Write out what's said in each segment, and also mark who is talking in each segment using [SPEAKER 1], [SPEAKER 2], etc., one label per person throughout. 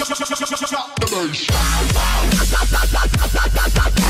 [SPEAKER 1] Shut the bass.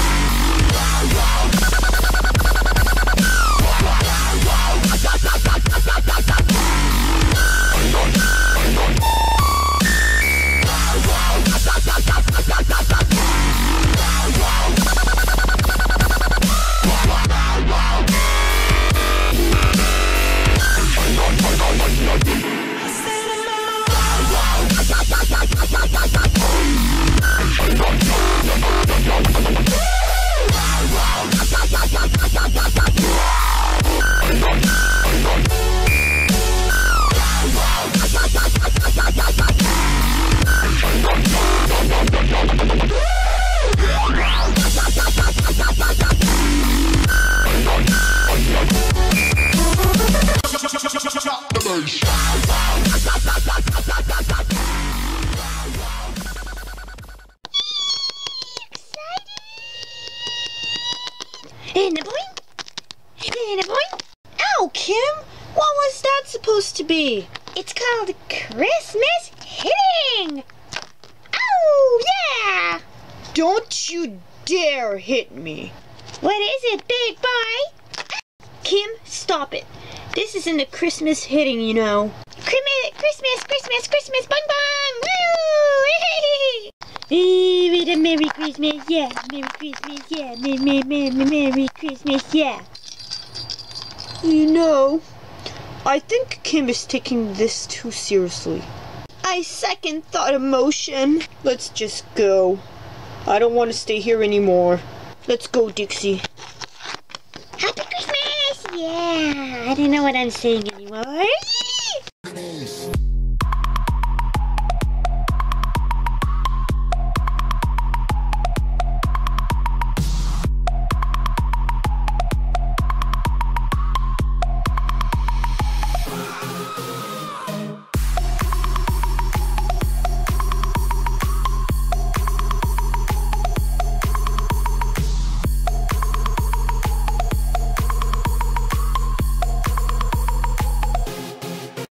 [SPEAKER 1] And a boing. A boing. Ow, Kym! What was that supposed to be?
[SPEAKER 2] It's called Christmas hitting. Oh, yeah.
[SPEAKER 1] Don't you dare hit me.
[SPEAKER 2] What is it, big boy?
[SPEAKER 1] Kym, stop it. This isn't a Christmas hitting, you know.
[SPEAKER 2] Christmas, Christmas, Christmas, Christmas, bung bung, woo!
[SPEAKER 1] Hey, with a Merry Christmas, yeah. Merry Christmas, yeah. Merry, Merry, Merry, Merry Christmas, yeah. You know, I think Kym is taking this too seriously. I second thought emotion. Let's just go. I don't want to stay here anymore. Let's go, Dixie.
[SPEAKER 2] Yeah, I don't know what I'm saying anymore.